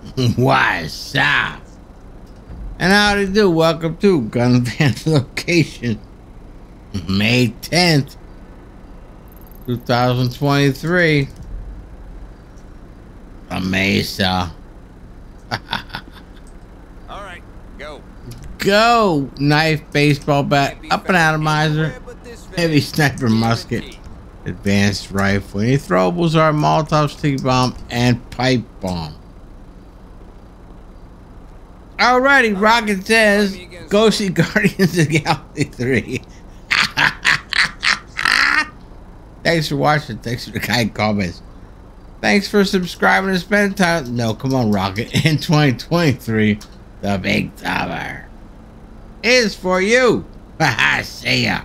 What's up? And how do you do? Welcome to Gun Van Location. May 10th, 2023. La Mesa. All right, go. Go! Knife, baseball bat, Up-n-Atomizer, heavy sniper musket, advanced rifle. Any throwables are Molotov sticky bomb and pipe bomb. Alrighty, Rocket says, go see Guardians of the Galaxy 3. Thanks for watching. Thanks for the kind comments. Thanks for subscribing and spending time. No, come on, Rocket. In 2023, the big summer is for you. See ya.